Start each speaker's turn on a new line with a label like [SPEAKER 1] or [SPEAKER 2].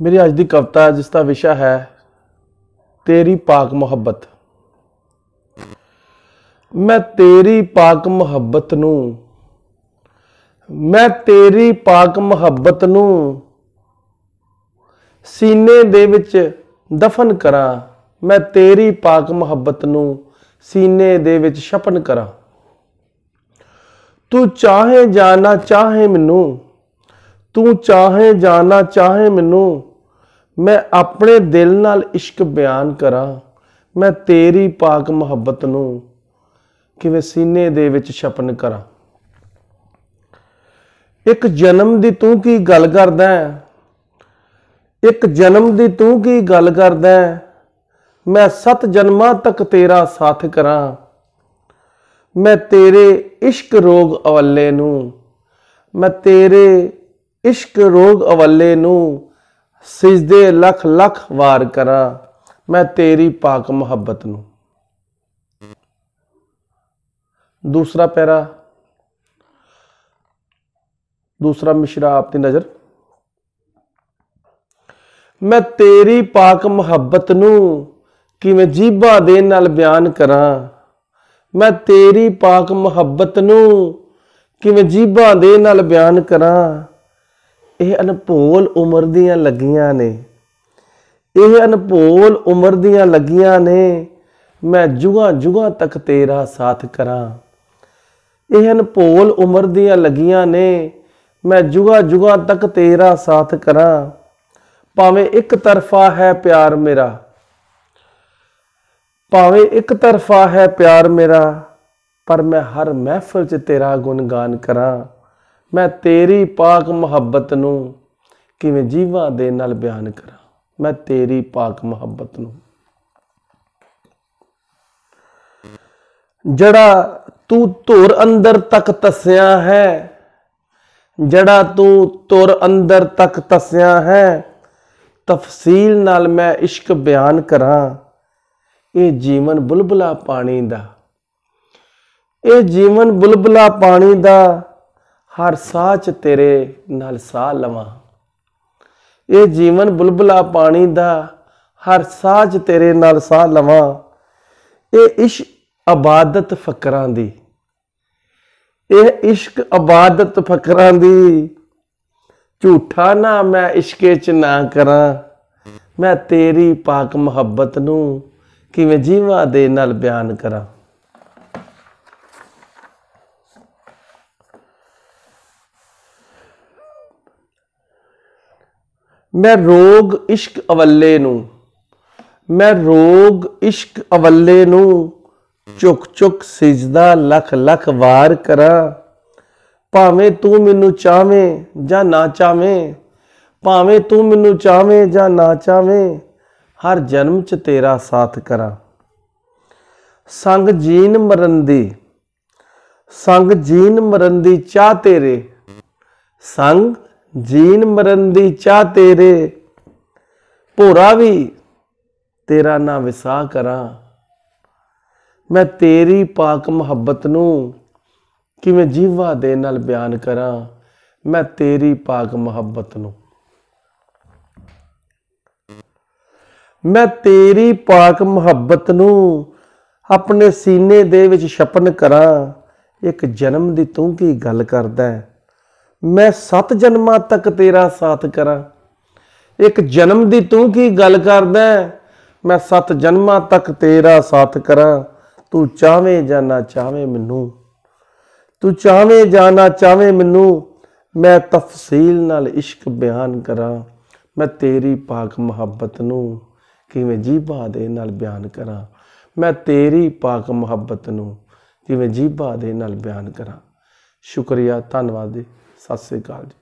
[SPEAKER 1] ਮੇਰੀ ਅੱਜ ਦੀ ਕਵਿਤਾ, ਜਿਸ ਦਾ ਵਿਸ਼ਾ ਹੈ, ਤੇਰੀ ਪਾਕ ਮੁਹੱਬਤ। ਮੈਂ ਤੇਰੀ ਪਾਕ ਮੁਹੱਬਤ ਨੂੰ, ਮੈਂ ਤੇਰੀ ਪਾਕ ਮੁਹੱਬਤ ਨੂੰ ਸੀਨੇ ਦੇ ਵਿੱਚ ਦਫਨ ਕਰਾਂ। ਮੈਂ ਤੇਰੀ ਪਾਕ ਮੁਹੱਬਤ ਨੂੰ ਸੀਨੇ ਦੇ ਵਿੱਚ ਛਪਨ ਕਰਾਂ। ਤੂੰ ਚਾਹੇ ਜਾਣਾ ਚਾਹੇ ਮੈਨੂੰ, ਤੂੰ ਚਾਹੇ ਜਾਣਾ ਚਾਹੇ ਮੈਨੂੰ ਮੈਂ ਆਪਣੇ ਦਿਲ ਨਾਲ ਇਸ਼ਕ ਬਿਆਨ ਕਰਾਂ, ਮੈਂ ਤੇਰੀ ਪਾਕ ਮੁਹੱਬਤ ਨੂੰ ਕਿਵੇਂ ਸੀਨੇ ਦੇ ਵਿੱਚ ਛਪਨ ਕਰਾਂ। ਇੱਕ ਜਨਮ ਦੀ ਤੂੰ ਕੀ ਗੱਲ ਕਰਦਾ ਇੱਕ ਜਨਮ ਦੀ ਤੂੰ ਕੀ ਗੱਲ ਕਰਦਾ ਮੈਂ ਸੱਤ ਜਨਮਾਂ ਤੱਕ ਤੇਰਾ ਸਾਥ ਕਰਾਂ। ਮੈਂ ਤੇਰੇ ਇਸ਼ਕ ਰੋਗ ਅਵੱਲੇ ਨੂੰ, ਮੈਂ ਤੇਰੇ ਇਸ਼ਕ ਰੋਗ ਅਵੱਲੇ ਨੂੰ ਸਜਦੇ ਲੱਖ ਲੱਖ ਵਾਰ ਕਰਾਂ, ਮੈਂ ਤੇਰੀ ਪਾਕ ਮੁਹੱਬਤ ਨੂੰ। ਦੂਸਰਾ ਪੈਰਾ, ਦੂਸਰਾ ਮਿਸ਼ਰਾ ਆਪ ਦੀ ਨਜ਼ਰ। ਮੈਂ ਤੇਰੀ ਪਾਕ ਮੁਹੱਬਤ ਨੂੰ ਕਿਵੇਂ ਜੀਬਾਂ ਦੇ ਨਾਲ ਬਿਆਨ ਕਰਾਂ? ਮੈਂ ਤੇਰੀ ਪਾਕ ਮੁਹੱਬਤ ਨੂੰ ਕਿਵੇਂ ਜੀਬਾਂ ਦੇ ਨਾਲ ਬਿਆਨ ਕਰਾਂ? ਇਹ ਅਨਭੋਲ ਉਮਰ ਦੀਆਂ ਲੱਗੀਆਂ ਨੇ। ਇਹ ਅਨਭੋਲ ਉਮਰ ਦੀਆਂ ਲੱਗੀਆਂ ਨੇ। ਮੈਂ ਜੁਗਾਂ ਜੁਗਾਂ ਤੱਕ ਤੇਰਾ ਸਾਥ ਕਰਾਂ। ਇਹ ਅਨਭੋਲ ਉਮਰ ਦੀਆਂ ਲੱਗੀਆਂ ਨੇ। ਮੈਂ ਜੁਗਾਂ ਜੁਗਾਂ ਤੱਕ ਤੇਰਾ ਸਾਥ ਕਰਾਂ। ਭਾਵੇਂ ਇੱਕ ਤਰਫਾ ਹੈ ਪਿਆਰ ਮੇਰਾ। ਭਾਵੇਂ ਇੱਕ ਤਰਫਾ ਹੈ ਪਿਆਰ ਮੇਰਾ। ਪਰ ਮੈਂ ਹਰ ਮਹਿਫਲ 'ਚ ਤੇਰਾ ਗੁਣਗਾਨ ਕਰਾਂ। ਮੈਂ ਤੇਰੀ ਪਾਕ ਮੁਹੱਬਤ ਨੂੰ ਕਿਵੇਂ ਜੀਵਾਂ ਦੇ ਨਾਲ ਬਿਆਨ ਕਰਾਂ? ਮੈਂ ਤੇਰੀ ਪਾਕ ਮੁਹੱਬਤ ਨੂੰ। ਜਿਹੜਾ ਤੂੰ ਧੁਰ ਅੰਦਰ ਤੱਕ ਤਸਿਆ ਹੈ, ਜਿਹੜਾ ਤੂੰ ਧੁਰ ਅੰਦਰ ਤੱਕ ਤਸਿਆ ਹੈ, ਤਫਸੀਲ ਨਾਲ ਮੈਂ ਇਸ਼ਕ ਬਿਆਨ ਕਰਾਂ, ਇਹ ਜੀਵਨ ਬੁਲਬਲਾ ਪਾਣੀ ਦਾ। ਇਹ ਜੀਵਨ ਬੁਲਬੁਲਾ ਪਾਣੀ ਦਾ ਹਰ ਸਾਹ ਚ ਤੇਰੇ ਨਾਲ ਸਾਹ ਲਵਾਂ। ਇਹ ਜੀਵਨ ਬੁਲਬੁਲਾ ਪਾਣੀ ਦਾ ਹਰ ਸਾਹ ਚ ਤੇਰੇ ਨਾਲ ਸਾਹ ਲਵਾਂ। ਇਹ ਇਸ਼ਕ ਆਬਾਦਤ ਫਕਰਾਂ ਦੀ। ਇਹ ਇਸ਼ਕ ਇਬਾਦਤ ਫਕਰਾਂ ਦੀ। ਝੂਠਾ ਨਾ ਮੈਂ ਇਸ਼ਕੇ ਚ ਨਾ ਕਰਾਂ। ਮੈਂ ਤੇਰੀ ਪਾਕ ਮੁਹੱਬਤ ਨੂੰ ਕਿਵੇਂ ਜੀਵਾਂ ਦੇ ਨਾਲ ਬਿਆਨ ਕਰਾਂ। ਮੈਂ ਰੋਗ ਇਸ਼ਕ ਅਵੱਲੇ ਨੂੰ, ਮੈਂ ਰੋਗ ਇਸ਼ਕ ਅਵੱਲੇ ਨੂੰ ਚੁੱਕ ਚੁੱਕ ਸਿਜਦਾ, ਲੱਖ ਲੱਖ ਵਾਰ ਕਰਾਂ। ਭਾਵੇਂ ਤੂੰ ਮੈਨੂੰ ਚਾਵੇਂ ਜਾਂ ਨਾ ਚਾਵੇਂ ਭਾਵੇਂ ਤੂੰ ਮੈਨੂੰ ਚਾਵੇਂ ਜਾਂ ਨਾ ਚਾਵੇਂ ਹਰ ਜਨਮ 'ਚ ਤੇਰਾ ਸਾਥ ਕਰਾਂ। ਸੰਗ ਜੀਨ ਮਰਨ ਦੀ, ਸੰਗ ਜੀਨ ਮਰਨ ਦੀ ਚਾਹ ਤੇਰੇ। ਸੰਗ ਜੀਨ ਮਰਨ ਦੀ ਚਾਹ ਤੇਰੇ, ਭੋਰਾ ਵੀ ਤੇਰਾ ਨਾ ਵਿਸਾ ਕਰਾਂ। ਮੈਂ ਤੇਰੀ ਪਾਕ ਮੁਹੱਬਤ ਨੂੰ ਕਿਵੇਂ ਜੀਵਾ ਦੇ ਨਾਲ ਬਿਆਨ ਕਰਾਂ? ਮੈਂ ਤੇਰੀ ਪਾਕ ਮੁਹੱਬਤ ਨੂੰ। ਮੈਂ ਤੇਰੀ ਪਾਕ ਮੁਹੱਬਤ ਨੂੰ ਆਪਣੇ ਸੀਨੇ ਦੇ ਵਿੱਚ ਛਪਨ ਕਰਾਂ। ਇੱਕ ਜਨਮ ਦੀ ਤੂੰ ਕੀ ਗੱਲ ਕਰਦਾ ਹੈ? ਮੈਂ ਸੱਤ ਜਨਮਾਂ ਤੱਕ ਤੇਰਾ ਸਾਥ ਕਰਾਂ। ਇੱਕ ਜਨਮ ਦੀ ਤੂੰ ਕੀ ਗੱਲ ਕਰਦਾ ਮੈਂ ਸੱਤ ਜਨਮਾਂ ਤੱਕ ਤੇਰਾ ਸਾਥ ਕਰਾਂ। ਤੂੰ ਚਾਹਵੇਂ ਜਾਂ ਨਾ ਚਾਵੇਂ ਮੈਨੂੰ। ਤੂੰ ਚਾਹਵੇਂ ਜਾਂ ਨਾ ਚਾਵੇਂ ਮੈਨੂੰ, ਮੈਂ ਤਫਸੀਲ ਨਾਲ ਇਸ਼ਕ ਬਿਆਨ ਕਰਾਂ। ਮੈਂ ਤੇਰੀ ਪਾਕ ਮੁਹੱਬਤ ਨੂੰ ਕਿਵੇਂ ਜੀਭਾ ਦੇ ਨਾਲ ਬਿਆਨ ਕਰਾਂ? ਮੈਂ ਤੇਰੀ ਪਾਕ ਮੁਹੱਬਤ ਨੂੰ ਕਿਵੇਂ ਜੀਭਾ ਦੇ ਨਾਲ ਬਿਆਨ ਕਰਾਂ? ਸ਼ੁਕਰੀਆ, ਧੰਨਵਾਦ ਜੀ ਸਤਿ ਸ੍ਰੀ ਅਕਾਲ ਜੀ